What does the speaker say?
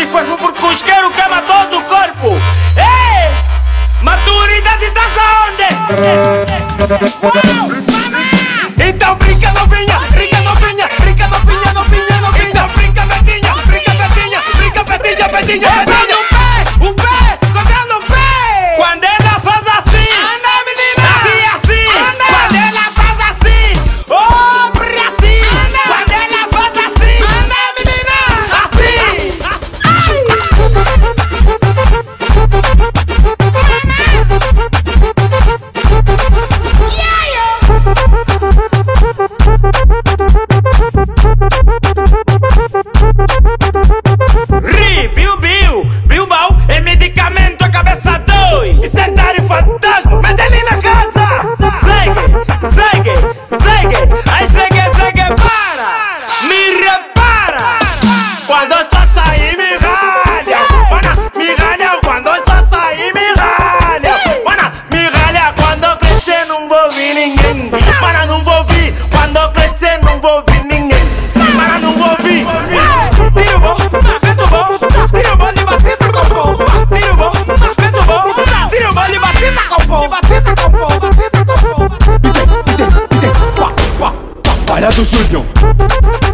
e foi pro cusqueiro, queima todo o corpo. Ei! Maturidade das onde? Então brinca novinha, brinca novinha, brinca novinha, novinha, novinha. Então brinca petinha, brinca petinha, brinca petinha, petinha. Batalha do Júnior